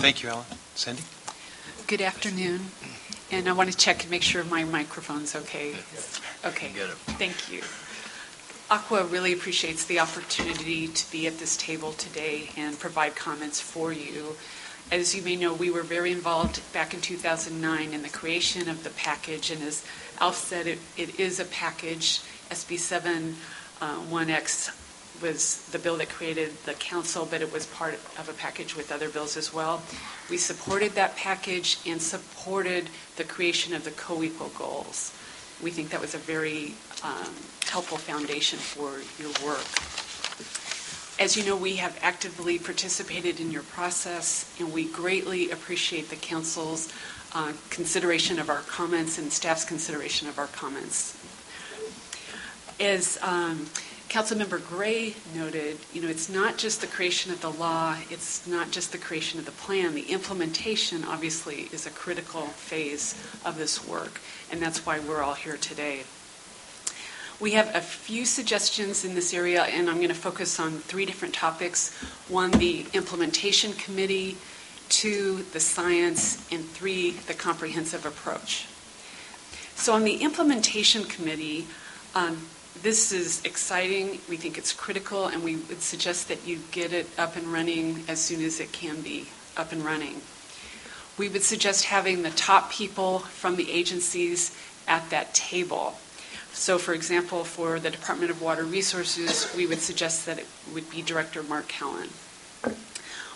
Thank you, Alan. Cindy? Good afternoon, and I want to check and make sure my microphone's okay. Okay, Get thank you. ACWA really appreciates the opportunity to be at this table today and provide comments for you. As you may know, we were very involved back in 2009 in the creation of the package, and as Alf said, it, it is a package. SB 7 uh, 1X was the bill that created the council, but it was part of a package with other bills as well. We supported that package and supported the creation of the co-equal goals. We think that was a very um, helpful foundation for your work. As you know, we have actively participated in your process, and we greatly appreciate the council's uh, consideration of our comments and staff's consideration of our comments. As um, Councilmember Gray noted, you know, it's not just the creation of the law, it's not just the creation of the plan. The implementation, obviously, is a critical phase of this work, and that's why we're all here today. We have a few suggestions in this area, and I'm going to focus on three different topics. One, the implementation committee, two, the science, and three, the comprehensive approach. So on the implementation committee, um, this is exciting. We think it's critical, and we would suggest that you get it up and running as soon as it can be up and running. We would suggest having the top people from the agencies at that table. So, for example, for the Department of Water Resources, we would suggest that it would be Director Mark Cowin.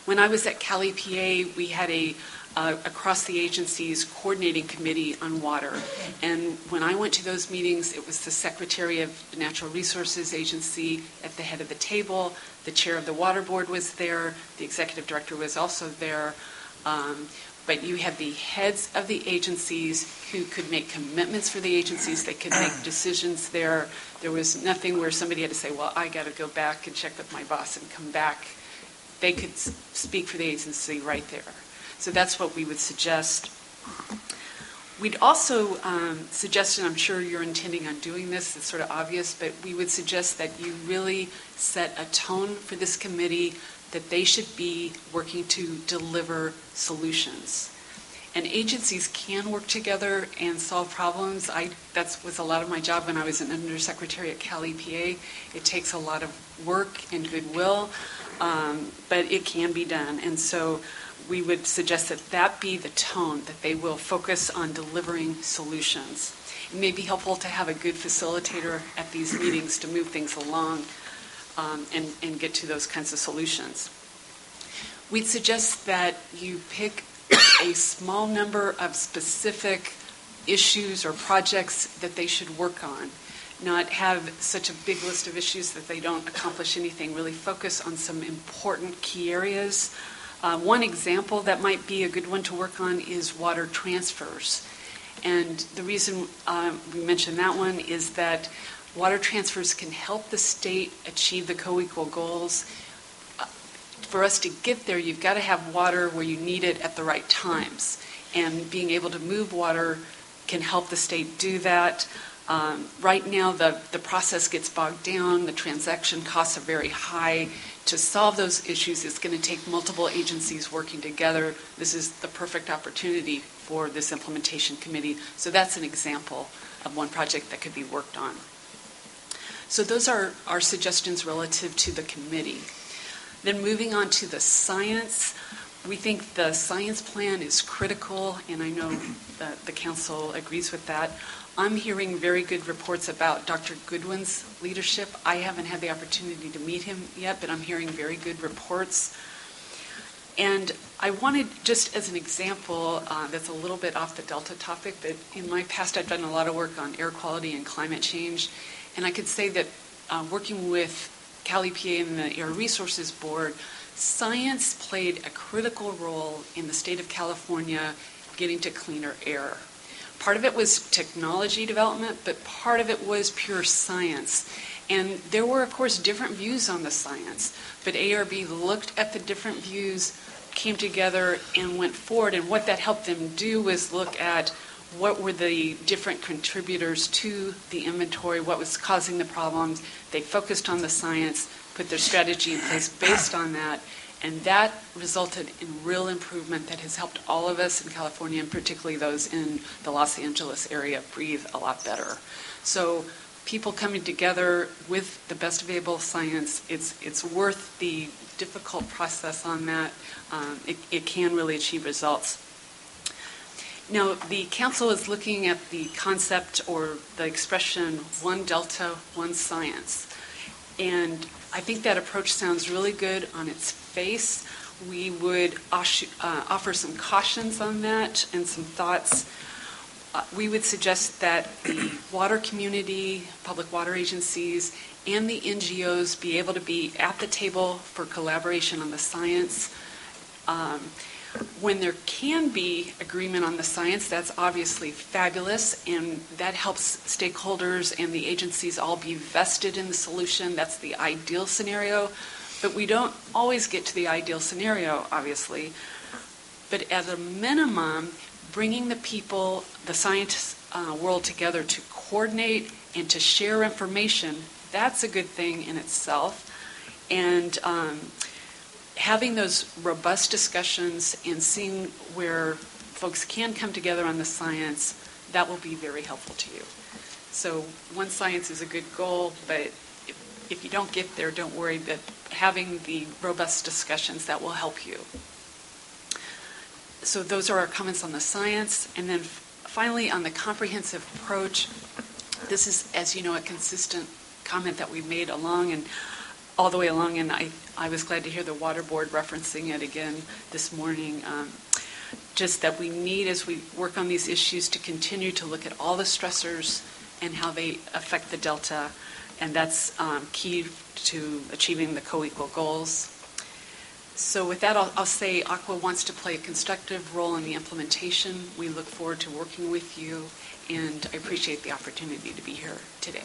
When I was at Cal EPA, we had a uh, across the agencies coordinating committee on water. And when I went to those meetings, it was the Secretary of the Natural Resources Agency at the head of the table. The chair of the water board was there. The executive director was also there. Um, but you had the heads of the agencies who could make commitments for the agencies. They could make decisions there. There was nothing where somebody had to say, well, I got to go back and check with my boss and come back. They could speak for the agency right there. So that's what we would suggest. We'd also um, suggest, and I'm sure you're intending on doing this, it's sort of obvious, but we would suggest that you really set a tone for this committee that they should be working to deliver solutions. And agencies can work together and solve problems. I, that was a lot of my job when I was an undersecretary at Cal EPA. It takes a lot of work and goodwill, um, but it can be done. And so we would suggest that that be the tone, that they will focus on delivering solutions. It may be helpful to have a good facilitator at these meetings to move things along um, and, and get to those kinds of solutions. We'd suggest that you pick a small number of specific issues or projects that they should work on, not have such a big list of issues that they don't accomplish anything. Really focus on some important key areas. Uh, one example that might be a good one to work on is water transfers. And the reason uh, we mention that one is that water transfers can help the state achieve the co equal goals. Uh, For us to get there, you've got to have water where you need it at the right times. And being able to move water can help the state do that. Um, right now, the, the process gets bogged down, the transaction costs are very high. To solve those issues, it's going to take multiple agencies working together. This is the perfect opportunity for this implementation committee. So that's an example of one project that could be worked on. So those are our suggestions relative to the committee. Then moving on to the science, we think the science plan is critical, and I know that the council agrees with that. I'm hearing very good reports about Dr. Goodwin's leadership. I haven't had the opportunity to meet him yet, but I'm hearing very good reports. And I wanted, just as an example, uh, that's a little bit off the Delta topic, but in my past I've done a lot of work on air quality and climate change. And I could say that uh, working with Cal EPA and the Air Resources Board, science played a critical role in the state of California getting to cleaner air. Part of it was technology development, but part of it was pure science. And there were, of course, different views on the science, but ARB looked at the different views, came together, and went forward. And what that helped them do was look at what were the different contributors to the inventory, what was causing the problems. They focused on the science, put their strategy in place based on that, And that resulted in real improvement that has helped all of us in California, and particularly those in the Los Angeles area, breathe a lot better. So people coming together with the best available science, it's, it's worth the difficult process on that. Um, it, it can really achieve results. Now, the council is looking at the concept or the expression one delta, one science. And I think that approach sounds really good on its face. We would uh, offer some cautions on that and some thoughts. Uh, we would suggest that the water community, public water agencies, and the NGOs be able to be at the table for collaboration on the science. Um, when there can be agreement on the science, that's obviously fabulous, and that helps stakeholders and the agencies all be vested in the solution. That's the ideal scenario. But we don't always get to the ideal scenario, obviously. But at a minimum, bringing the people, the science uh, world together to coordinate and to share information, that's a good thing in itself. And um, having those robust discussions and seeing where folks can come together on the science, that will be very helpful to you. So one science is a good goal, but if, if you don't get there, don't worry that having the robust discussions, that will help you. So those are our comments on the science. And then finally, on the comprehensive approach, this is, as you know, a consistent comment that we've made along and all the way along, and I, I was glad to hear the water board referencing it again this morning. Um, just that we need, as we work on these issues, to continue to look at all the stressors and how they affect the delta, and that's um, key to achieving the co-equal goals. So with that, I'll, I'll say ACWA wants to play a constructive role in the implementation. We look forward to working with you, and I appreciate the opportunity to be here today.